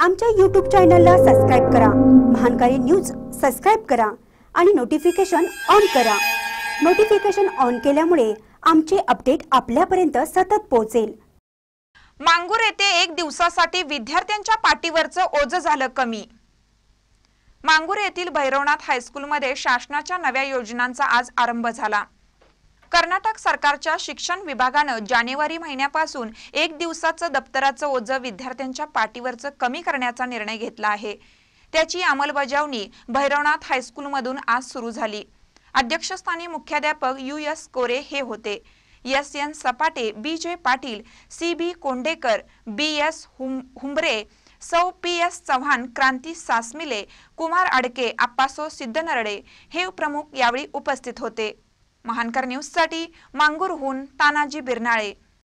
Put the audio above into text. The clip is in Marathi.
आमच्या यूट्यूब चॅनलला सबस्क्राईब करा. महानकारी न्यूज सबस्क्राईब करा आणि नोटिफिकेशन ऑन करा. नोटिफिकेशन ऑन केल्यामुळे आमचे अपडेट आपल्यापर्यंत सतत पोहोचेल. मांगूर येथे एक दिवसासाठी विद्यार्थ्यांच्या पाठीवरचं ओझं झालं कमी. मांगूर येथील भैरवनाथ हायस्कूलमध्ये शासनाच्या नव्या योजनांचा आज आरंभ झाला. कर्नाटक सरकारच्या शिक्षण विभागानं जानेवारी महिन्यापासून एक दिवसाचं दप्तराचं ओझं विद्यार्थ्यांच्या पाठीवरचं कमी करण्याचा निर्णय घेतला आहे. त्याची अंमलबजावणी भैरवनाथ हायस्कूलमधून आज सुरू झाली. अध्यक्षस्थानी मुख्याध्यापक यू एस कोरे हे होते. S N Sapate B J Patil C B Kondekar B S Humbare सौ पी एस चव्हाण क्रांती सासमिले कुमार आडके आप्पासो सिद्धनरडे हे प्रमुख यावेळी उपस्थित होते. महानकर न्यूजसाठी मांगूरहून तानाजी बिरनाळे.